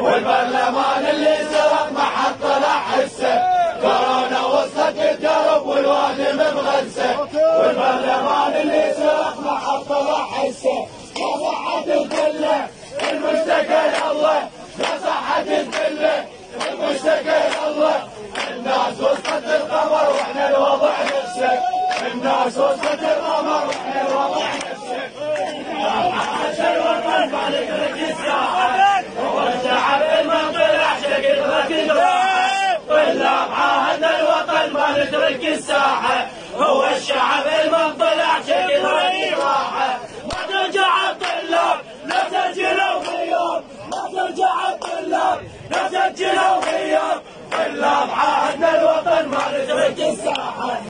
والبرلمان اللي سرق ما حد طلع حسه. كورونا وصلت الدرب والوادي مبغلسه والبرلمان اللي سرق ما حد طلع حسه. ما صحت الذله المشتكى الله ما صحت الذله المشتكى الله الناس وصلت القمر وإحنا الوضع نفسه. الناس وصلت نترك الساحة هو الشعب المنطلع شكل ريحة ما ترجع الطلاب لا تسجلوا غياب ما ترجع الطلاب لا تسجلوا غياب طلاب عهدنا الوطن ما نترك الساحة.